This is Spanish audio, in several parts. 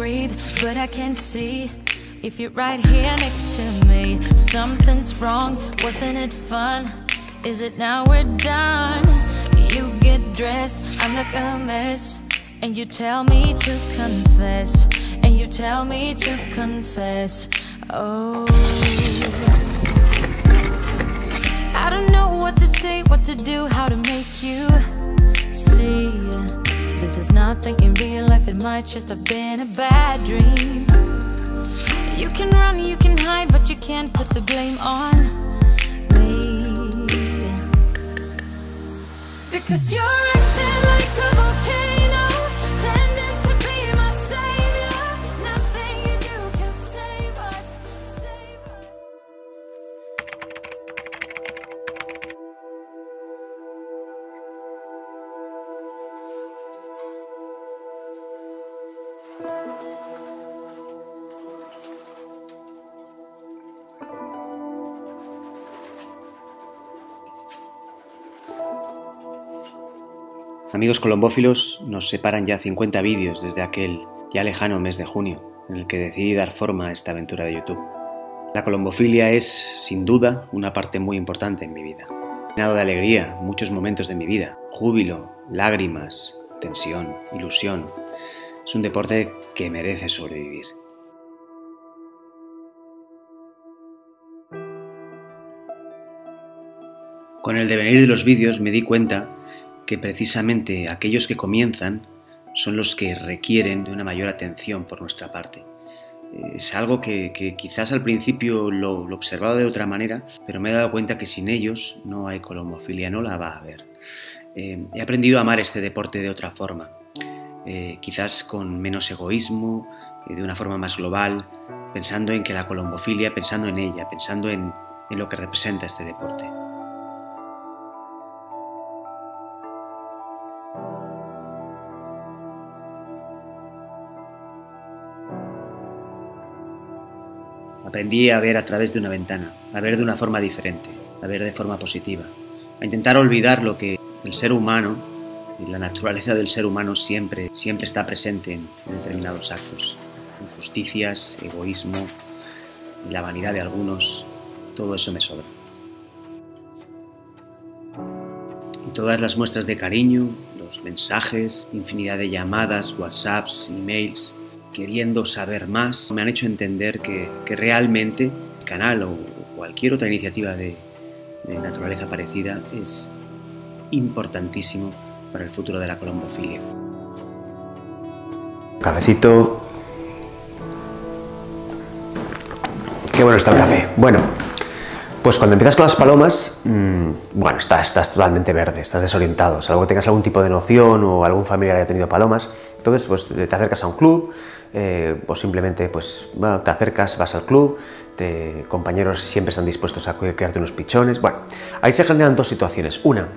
breathe, but I can't see. If you're right here next to me, something's wrong. Wasn't it fun? Is it now we're done? You get dressed, I'm like a mess. And you tell me to confess. And you tell me to confess. Oh. I don't know what to say, what to do, how to make you see. This is nothing in real life, it might just have been a bad dream. You can run, you can hide, but you can't put the blame on me. Because you're acting like a Amigos colombófilos, nos separan ya 50 vídeos desde aquel ya lejano mes de junio en el que decidí dar forma a esta aventura de YouTube. La colombofilia es, sin duda, una parte muy importante en mi vida. Llenado de alegría, muchos momentos de mi vida, júbilo, lágrimas, tensión, ilusión. Es un deporte que merece sobrevivir. Con el devenir de los vídeos me di cuenta que precisamente aquellos que comienzan son los que requieren de una mayor atención por nuestra parte. Es algo que, quizás al principio lo, lo, observaba de otra manera, pero me he dado cuenta que sin ellos no hay colombofilia, no la va a haber. Eh, he aprendido a amar este deporte de otra forma, eh, quizás con menos egoísmo, eh, de una forma más global, pensando en que la colombofilia, pensando en ella, pensando en, en lo que representa este deporte. Aprendí a ver a través de una ventana, a ver de una forma diferente, a ver de forma positiva, a intentar olvidar lo que el ser humano y la naturaleza del ser humano siempre, siempre está presente en, determinados actos. Injusticias, egoísmo, y la vanidad de algunos, todo eso me sobra. Y todas las muestras de cariño, los mensajes, infinidad de llamadas, WhatsApps, emails, queriendo saber más, me han hecho entender que, que realmente el canal o cualquier otra iniciativa de, naturaleza parecida es importantísimo para el futuro de la colombofilia. Cafecito. Qué bueno está el café. Bueno, pues cuando empiezas con las palomas, mmm, bueno, estás, totalmente verde, estás desorientado. Salvo que tengas algún tipo de noción o algún familiar haya tenido palomas, entonces pues te acercas a un club eh, o simplemente pues te acercas, vas al club, te, compañeros siempre están dispuestos a crearte unos pichones. Bueno, ahí se generan dos situaciones. Una,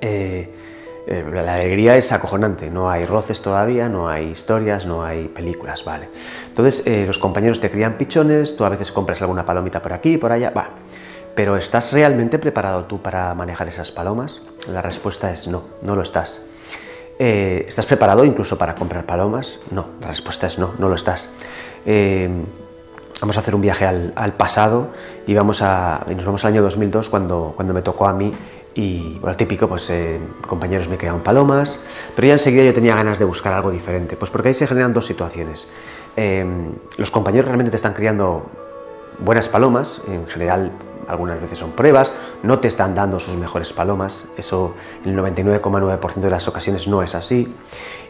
eh, eh, la alegría es acojonante, no hay roces todavía, no hay historias, no hay películas, ¿vale? Entonces los compañeros te crían pichones, tú a veces compras alguna palomita por aquí, por allá, va. Pero ¿estás realmente preparado tú para manejar esas palomas? La respuesta es no, no lo estás. Eh, ¿Estás preparado incluso para comprar palomas? No, la respuesta es no, no lo estás. Eh, vamos a hacer un viaje al, pasado y vamos a, nos vamos al año 2002 cuando, cuando me tocó a mí y bueno, típico, pues eh, compañeros me creaban palomas, pero ya enseguida yo tenía ganas de buscar algo diferente, pues porque ahí se generan dos situaciones. Los compañeros realmente te están criando buenas palomas, en general algunas veces son pruebas, no te están dando sus mejores palomas, eso en el 99,9% de las ocasiones no es así,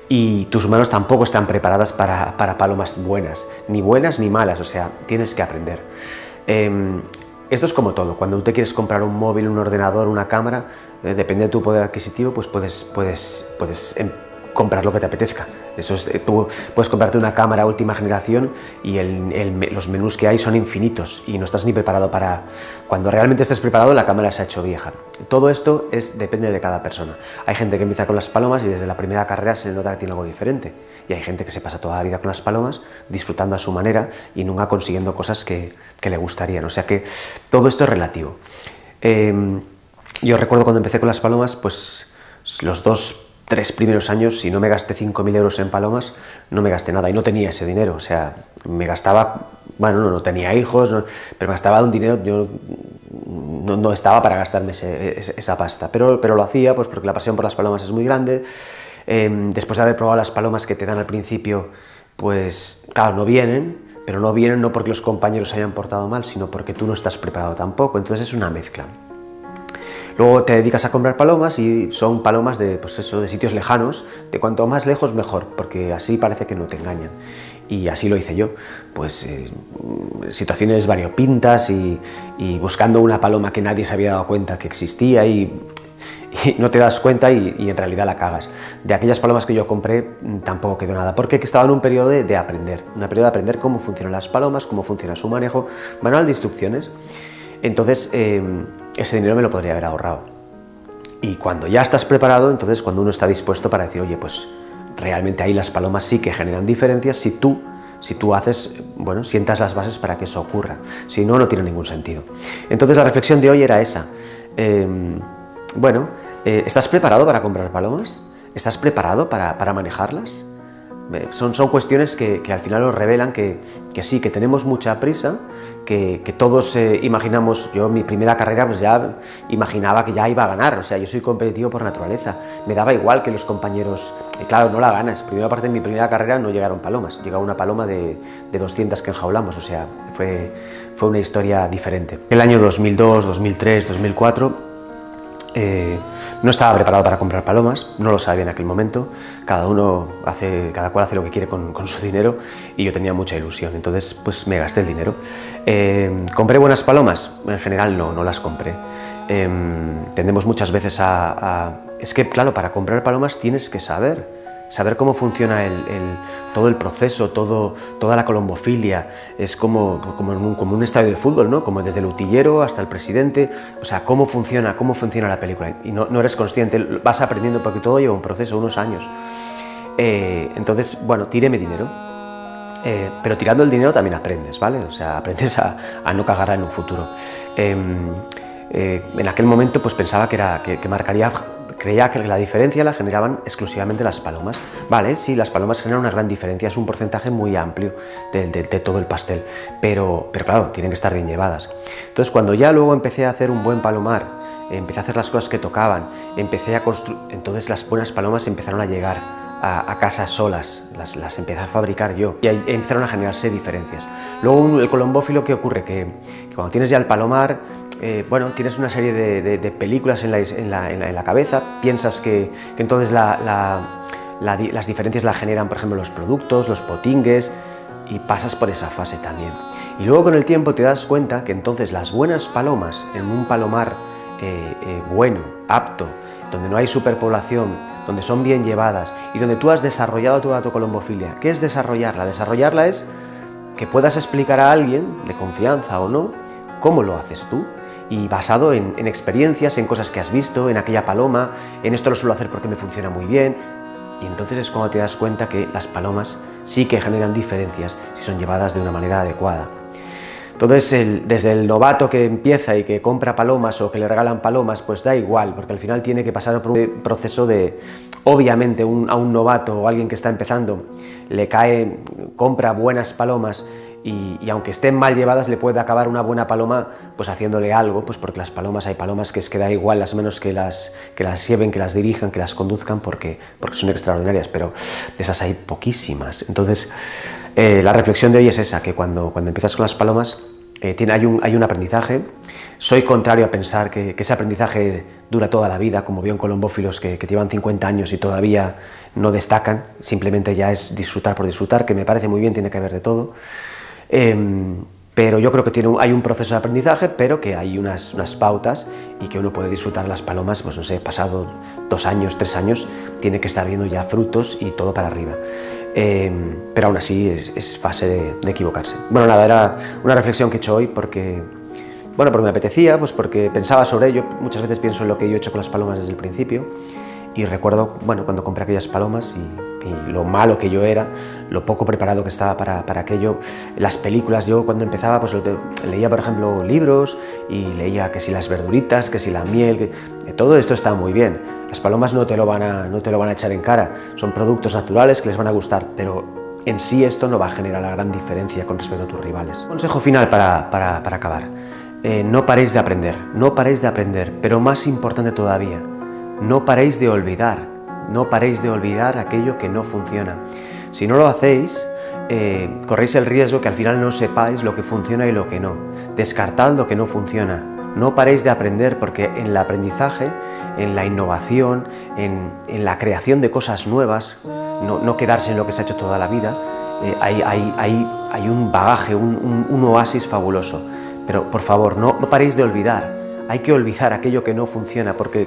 y tus manos tampoco están preparadas para, para, palomas buenas, ni buenas ni malas, o sea, tienes que aprender. Eh, esto es como todo, cuando tú te quieres comprar un móvil, un ordenador, una cámara, eh, depende de tu poder adquisitivo, pues puedes, puedes, puedes comprar lo que te apetezca. Eso es, tú puedes comprarte una cámara última generación y los menús que hay son infinitos y no estás ni preparado para... Cuando realmente estés preparado la cámara se ha hecho vieja. Todo esto es, depende de cada persona. Hay gente que empieza con las palomas y desde la primera carrera se nota que tiene algo diferente. Y hay gente que se pasa toda la vida con las palomas disfrutando a su manera y nunca consiguiendo cosas que, que le gustarían. O sea que todo esto es relativo. Eh, yo recuerdo cuando empecé con las palomas, pues los dos tres primeros años, si no me gasté 5.000 euros en palomas, no me gasté nada y no tenía ese dinero. O sea, me gastaba, bueno, no, no tenía hijos, pero me gastaba un dinero, yo no, estaba para gastarme esa pasta, pero, pero lo hacía pues porque la pasión por las palomas es muy grande. Em, después de haber probado las palomas que te dan al principio, pues claro, no vienen, pero no vienen no porque los compañeros se hayan portado mal, sino porque tú no estás preparado tampoco. Entonces es una mezcla. Luego te dedicas a comprar palomas y son palomas de, pues eso, de sitios lejanos, de cuanto más lejos mejor, porque así parece que no te engañan. Y así lo hice yo, pues eh, situaciones variopintas y, buscando una paloma que nadie se había dado cuenta que existía y, no te das cuenta y, en realidad la cagas. De aquellas palomas que yo compré mm, tampoco quedó nada, porque estaba en un periodo de, aprender, un periodo de aprender cómo funcionan las palomas, cómo funciona su manejo, manual de instrucciones. Entonces, em, ese dinero me lo podría haber ahorrado. Y cuando ya estás preparado, entonces cuando uno está dispuesto para decir, oye, pues realmente ahí las palomas sí que generan diferencias si tú, si tú haces, bueno, sientas las bases para que eso ocurra. Si no, no tiene ningún sentido. Entonces la reflexión de hoy era esa. Em, bueno, eh, ¿estás preparado para comprar palomas? ¿Estás preparado para, para manejarlas? Son, son cuestiones que, que, al final nos revelan que, que, sí, que tenemos mucha prisa, que, que todos eh, imaginamos, yo en mi primera carrera pues ya imaginaba que ya iba a ganar, o sea, yo soy competitivo por naturaleza, me daba igual que los compañeros, y claro, no la ganas, primera parte de mi primera carrera no llegaron palomas, llegó una paloma de, de 200 que enjaulamos, o sea, fue, fue una historia diferente. El año 2002, 2003, 2004 eh, no estaba preparado para comprar palomas, no lo sabía en aquel momento. Cada uno hace, cada cual hace lo que quiere con, su dinero y yo tenía mucha ilusión. Entonces, pues me gasté el dinero. Eh, ¿Compré buenas palomas? En general no, no las compré. Eh, tendemos muchas veces a, a... Es que, claro, para comprar palomas tienes que saber saber cómo funciona todo el proceso, toda la colombofilia, es como, como, un, estadio de fútbol, ¿no? como desde el utillero hasta el presidente, o sea, cómo funciona, cómo funciona la película. Y no, eres consciente, vas aprendiendo porque todo lleva un proceso, unos años. Eh, entonces, bueno, tíreme dinero. Eh, pero tirando el dinero también aprendes, ¿vale? O sea, aprendes a, no cagar en un futuro. Em, eh, en aquel momento pues pensaba que, era, que marcaría creía que la diferencia la generaban exclusivamente las palomas. Vale, sí, las palomas generan una gran diferencia, es un porcentaje muy amplio de, todo el pastel, pero, pero claro, tienen que estar bien llevadas. Entonces, cuando ya luego empecé a hacer un buen palomar, empecé a hacer las cosas que tocaban, empecé a construir, entonces las buenas palomas empezaron a llegar a, casas solas, las, las, empecé a fabricar yo y ahí empezaron a generarse diferencias. Luego el colombófilo, ¿qué ocurre? Que cuando tienes ya el palomar, eh, bueno, tienes una serie de, películas en la, cabeza, piensas que, entonces las diferencias las generan, por ejemplo, los productos, los potingues, y pasas por esa fase también. Y luego con el tiempo te das cuenta que entonces las buenas palomas en un palomar eh, eh, bueno, apto, donde no hay superpoblación, donde son bien llevadas y donde tú has desarrollado toda tu colombofilia. ¿Qué es desarrollarla? Desarrollarla es que puedas explicar a alguien, de confianza o no, cómo lo haces tú y basado en, experiencias, en cosas que has visto, en aquella paloma, en esto lo suelo hacer porque me funciona muy bien. Y entonces es cuando te das cuenta que las palomas sí que generan diferencias si son llevadas de una manera adecuada. Entonces, desde el novato que empieza y que compra palomas o que le regalan palomas, pues da igual, porque al final tiene que pasar por un proceso de, obviamente, a un novato o alguien que está empezando, le cae, compra buenas palomas y, aunque estén mal llevadas le puede acabar una buena paloma pues haciéndole algo, pues porque las palomas hay palomas que es que da igual las menos que las, que las lleven, que las dirijan, que las conduzcan porque, porque son extraordinarias, pero de esas hay poquísimas. Entonces eh, la reflexión de hoy es esa, que cuando, cuando empiezas con las palomas eh, tiene, hay, un, hay un aprendizaje, soy contrario a pensar que, ese aprendizaje dura toda la vida, como veo en colombófilos que, que, llevan 50 años y todavía no destacan, simplemente ya es disfrutar por disfrutar, que me parece muy bien, tiene que haber de todo. Em, pero yo creo que tiene hay un proceso de aprendizaje, pero que hay unas, unas, pautas y que uno puede disfrutar las palomas, pues no sé, pasado dos años, tres años, tiene que estar viendo ya frutos y todo para arriba. Em, pero aún así es, fase de, equivocarse. Bueno, nada, era una reflexión que he hecho hoy porque, bueno, porque me apetecía, pues porque pensaba sobre ello, muchas veces pienso en lo que yo he hecho con las palomas desde el principio y recuerdo, bueno, cuando compré aquellas palomas y y lo malo que yo era, lo poco preparado que estaba para, para aquello. Las películas, yo cuando empezaba, pues leía, por ejemplo, libros y leía que si las verduritas, que si la miel, que, todo esto está muy bien. Las palomas no te, lo van a, no te lo van a echar en cara, son productos naturales que les van a gustar, pero en sí esto no va a generar la gran diferencia con respecto a tus rivales. Consejo final para, para, para acabar. Eh, no paréis de aprender, no paréis de aprender, pero más importante todavía, no paréis de olvidar, no paréis de olvidar aquello que no funciona. Si no lo hacéis, eh, corréis el riesgo que al final no sepáis lo que funciona y lo que no. Descartad lo que no funciona. No paréis de aprender porque en el aprendizaje, en la innovación, en, la creación de cosas nuevas, no, quedarse en lo que se ha hecho toda la vida, eh, hay, un bagaje, un, oasis fabuloso. Pero por favor, no, no paréis de olvidar. Hay que olvidar aquello que no funciona porque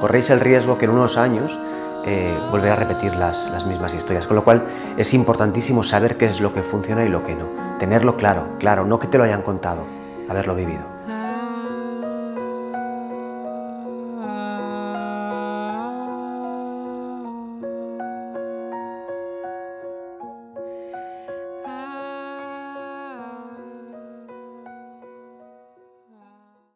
corréis el riesgo que en unos años eh, volver a repetir las, las mismas historias. Con lo cual es importantísimo saber qué es lo que funciona y lo que no. Tenerlo claro, claro, no que te lo hayan contado, haberlo vivido.